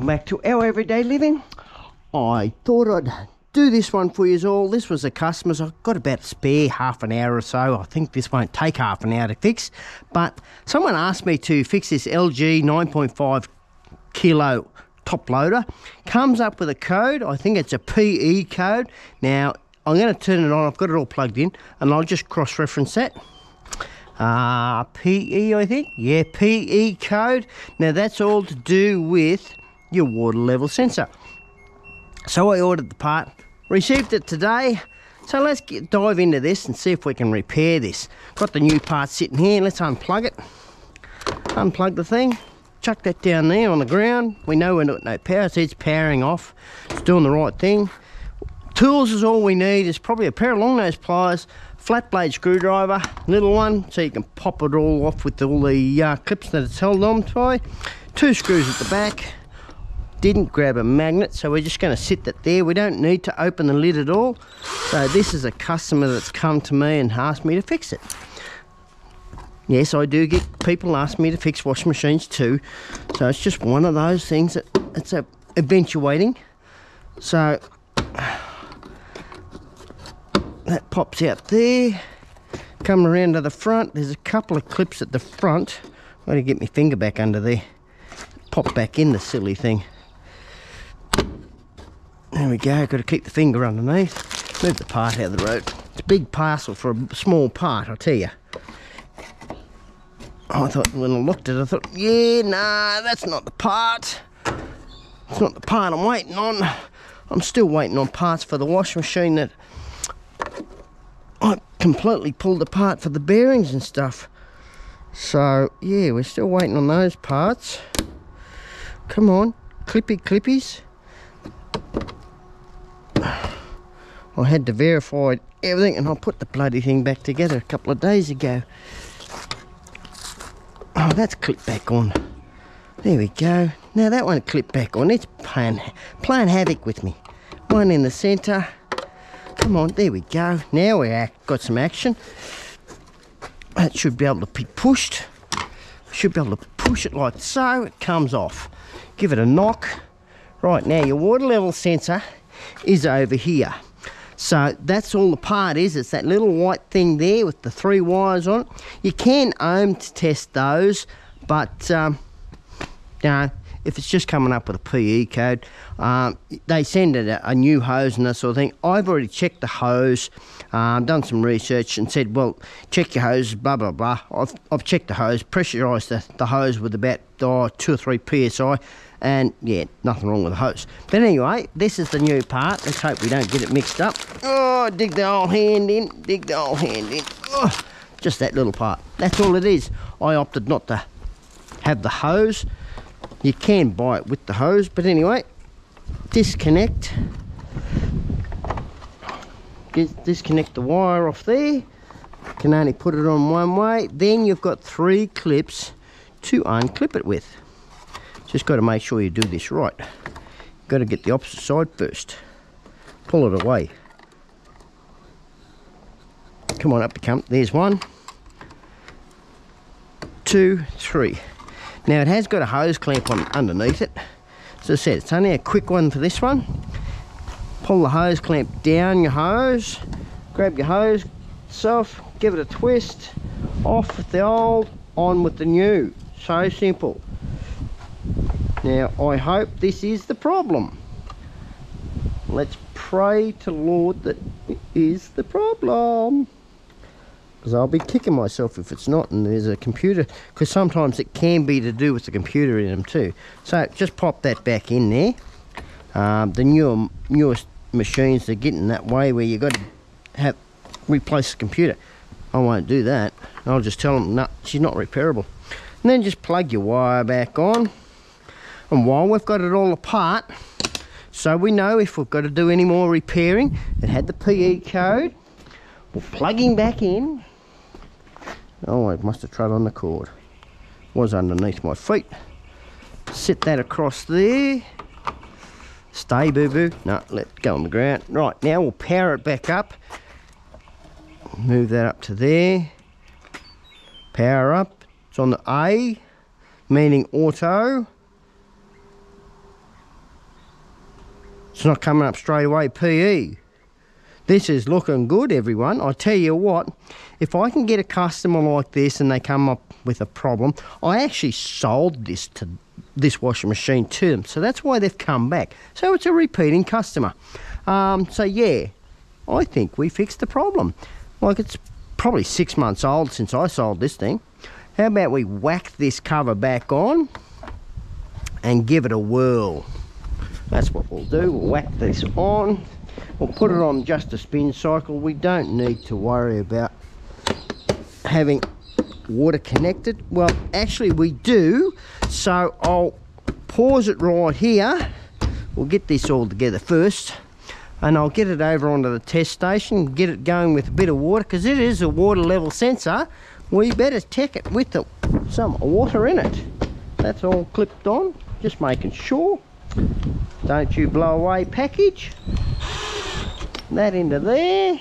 Welcome back to our everyday living. I thought I'd do this one for you all. This was a customer's. I've got about spare half an hour or so. I think this won't take half an hour to fix. But someone asked me to fix this LG 9.5 kilo top loader. Comes up with a code. I think it's a PE code. Now, I'm going to turn it on. I've got it all plugged in. And I'll just cross-reference that. Uh, PE, I think. Yeah, PE code. Now, that's all to do with your water level sensor. So I ordered the part, received it today. So let's get, dive into this and see if we can repair this. Got the new part sitting here. Let's unplug it. Unplug the thing. Chuck that down there on the ground. We know we're not no power, so it's powering off. It's doing the right thing. Tools is all we need. It's probably a pair of long nose pliers, flat blade screwdriver, little one, so you can pop it all off with all the uh, clips that it's held on by. Two screws at the back, didn't grab a magnet so we're just going to sit that there. We don't need to open the lid at all. So this is a customer that's come to me and asked me to fix it. Yes I do get people ask me to fix washing machines too. So it's just one of those things that it's a eventuating. So that pops out there. Come around to the front. There's a couple of clips at the front. I'm going to get my finger back under there. Pop back in the silly thing there we go, got to keep the finger underneath. Move the part out of the road. It's a big parcel for a small part, I'll tell you. I thought, when I looked at it, I thought, yeah, nah, that's not the part. It's not the part I'm waiting on. I'm still waiting on parts for the washing machine that I completely pulled apart for the bearings and stuff. So, yeah, we're still waiting on those parts. Come on, clippy clippies. I had to verify everything and I put the bloody thing back together a couple of days ago. Oh, that's clipped back on. There we go. Now that one clipped back on. It's playing, playing havoc with me. One in the centre. Come on, there we go. Now we got some action. That should be able to be pushed. Should be able to push it like so. It comes off. Give it a knock. Right, now your water level sensor is over here. So that's all the part is. It's that little white thing there with the three wires on it. You can ohm to test those, but um, you know, if it's just coming up with a PE code, um, they send it a, a, new hose and that sort of thing. I've already checked the hose, um, done some research and said, well, check your hose, blah, blah, blah. I've, I've checked the hose, pressurised the, the hose with about oh, two or three PSI and yeah nothing wrong with the hose. But anyway this is the new part. Let's hope we don't get it mixed up. Oh dig the old hand in. Dig the old hand in. Oh, just that little part. That's all it is. I opted not to have the hose. You can buy it with the hose. But anyway disconnect. Disconnect the wire off there. Can only put it on one way. Then you've got three clips to unclip it with just got to make sure you do this right. Got to get the opposite side first. Pull it away. Come on up to come. There's one, two, three. Now it has got a hose clamp on underneath it. As I said, it's only a quick one for this one. Pull the hose clamp down your hose. Grab your hose itself, give it a twist. Off with the old, on with the new. So simple. Now, I hope this is the problem. Let's pray to Lord that it is the problem. Because I'll be kicking myself if it's not and there's a computer. Because sometimes it can be to do with the computer in them too. So just pop that back in there. Um, the newer, newest machines are getting that way where you've got to have replace the computer. I won't do that. I'll just tell them, no, she's not repairable. And then just plug your wire back on. And while we've got it all apart, so we know if we've got to do any more repairing, it had the PE code, we're plugging back in. Oh, I must have trod on the cord. Was underneath my feet. Sit that across there. Stay, boo-boo. No, let go on the ground. Right, now we'll power it back up. Move that up to there. Power up. It's on the A, meaning auto It's not coming up straight away PE. This is looking good, everyone. I tell you what, if I can get a customer like this and they come up with a problem, I actually sold this to this washing machine to them. So that's why they've come back. So it's a repeating customer. Um, so yeah, I think we fixed the problem. Like it's probably six months old since I sold this thing. How about we whack this cover back on and give it a whirl. That's what we'll do. We'll whack this on. We'll put it on just a spin cycle. We don't need to worry about having water connected. Well, actually we do. So I'll pause it right here. We'll get this all together first and I'll get it over onto the test station get it going with a bit of water because it is a water level sensor we better check it with the, some water in it that's all clipped on just making sure don't you blow away package. That into there.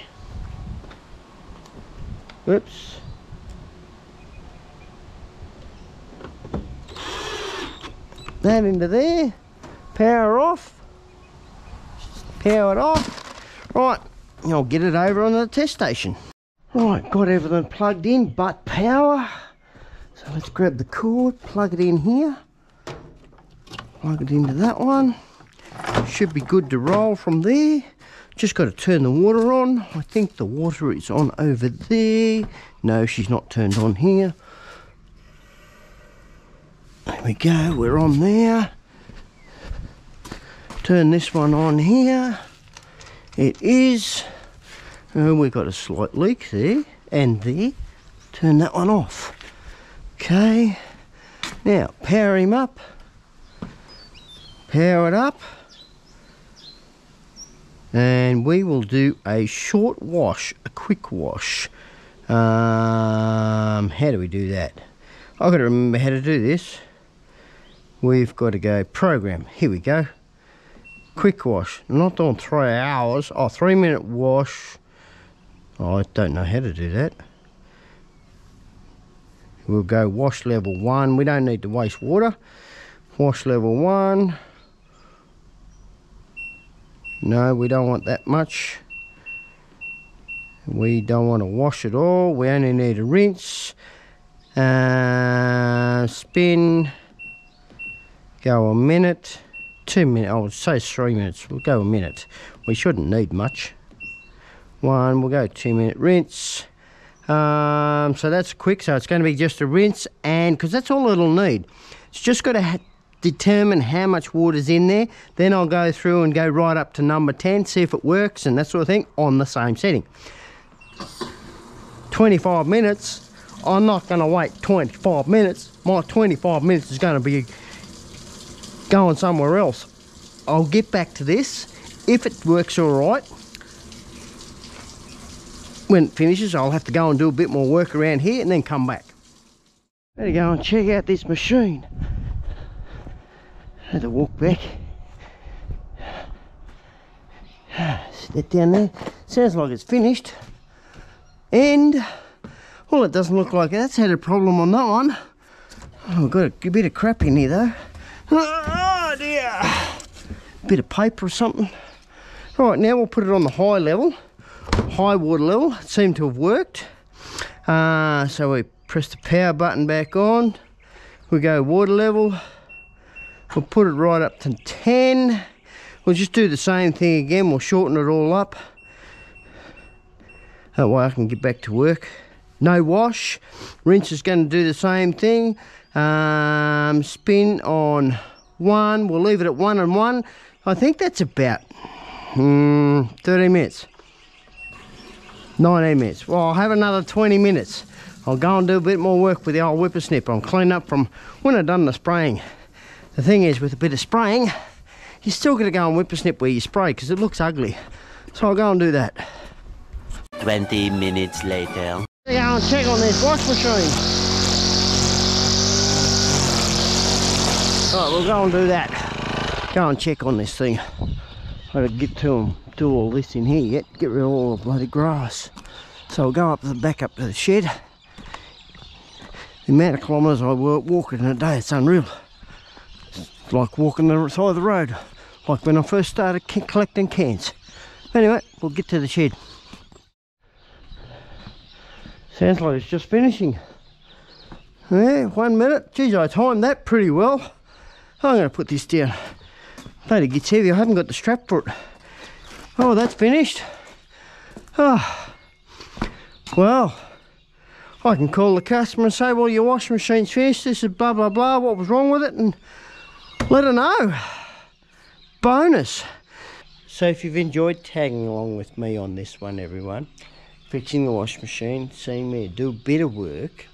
Oops. That into there. Power off. Power it off. Right I'll get it over on the test station. Right got everything plugged in but power. So let's grab the cord plug it in here. Plug it into that one should be good to roll from there. Just got to turn the water on. I think the water is on over there. No she's not turned on here. There we go we're on there. Turn this one on here. It is. Oh we've got a slight leak there. And there. Turn that one off. Okay. Now power him up. Power it up and we will do a short wash a quick wash um, how do we do that I've got to remember how to do this we've got to go program here we go quick wash. Not doing three hours. Oh, three minute wash. Oh, I don't know how to do that. We'll go wash level one. We don't need to waste water. Wash level one. No, we don't want that much. We don't want to wash it all. We only need a rinse. Uh, spin. Go a minute two minutes, I would say three minutes, we'll go a minute. We shouldn't need much. One, we'll go two minute rinse. Um, so that's quick, so it's going to be just a rinse and, because that's all it'll need. It's just got to determine how much water's in there. Then I'll go through and go right up to number 10, see if it works and that sort of thing on the same setting. 25 minutes, I'm not going to wait 25 minutes. My 25 minutes is going to be going somewhere else. I'll get back to this. If it works all right, when it finishes, I'll have to go and do a bit more work around here and then come back. Better go and check out this machine. Had to walk back. Sit down there. Sounds like it's finished. And, well, it doesn't look like that's had a problem on that one. Oh, I've got a bit of crap in here though. Oh dear. Bit of paper or something. Right, now we'll put it on the high level. High water level. It seemed to have worked. Uh, so we press the power button back on. We go water level. We'll put it right up to 10. We'll just do the same thing again. We'll shorten it all up. That way I can get back to work. No wash. Rinse is going to do the same thing um, spin on one we'll leave it at one and one I think that's about mm, 30 minutes 19 minutes well I'll have another 20 minutes I'll go and do a bit more work with the old whippersnip I'm cleaning up from when I've done the spraying the thing is with a bit of spraying you're still going to go and whippersnip where you spray because it looks ugly so I'll go and do that 20 minutes later go and check on this wash machine Right, we'll go and do that. Go and check on this thing. I've got to get to them, do all this in here yet, get rid of all the bloody grass. So I'll go up the back up to the shed. The amount of kilometres I walk walking in a day, it's unreal. Like walking the side of the road. like when I first started collecting cans. Anyway, we'll get to the shed. Sounds like it's just finishing. Yeah, one minute. Geez, I timed that pretty well. I'm going to put this down. It gets heavy. I haven't got the strap for it. Oh, that's finished. Oh, well, I can call the customer and say, well, your washing machine's finished. This is blah, blah, blah. What was wrong with it? And let her know. Bonus. So if you've enjoyed tagging along with me on this one, everyone, fixing the washing machine, seeing me do a bit of work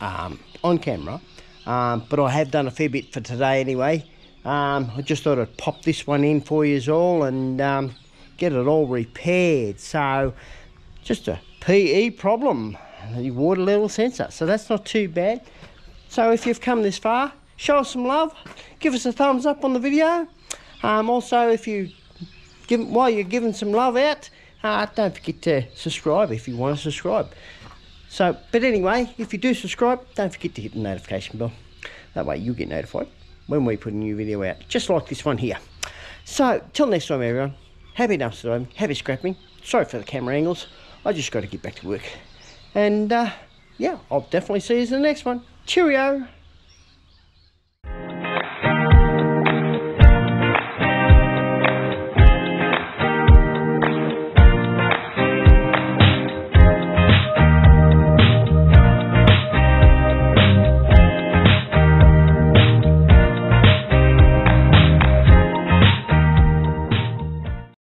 um, on camera, um, but I have done a fair bit for today anyway. Um, I just thought I'd pop this one in for you all and um, get it all repaired. So just a PE problem, the water level sensor. So that's not too bad. So if you've come this far, show us some love, give us a thumbs up on the video. Um, also, if you give, while you're giving some love out, uh, don't forget to subscribe if you want to subscribe. So, but anyway, if you do subscribe, don't forget to hit the notification bell. That way you'll get notified when we put a new video out, just like this one here. So, till next time, everyone. Happy dumpster happy scrapping. Sorry for the camera angles. I just got to get back to work. And uh, yeah, I'll definitely see you in the next one. Cheerio.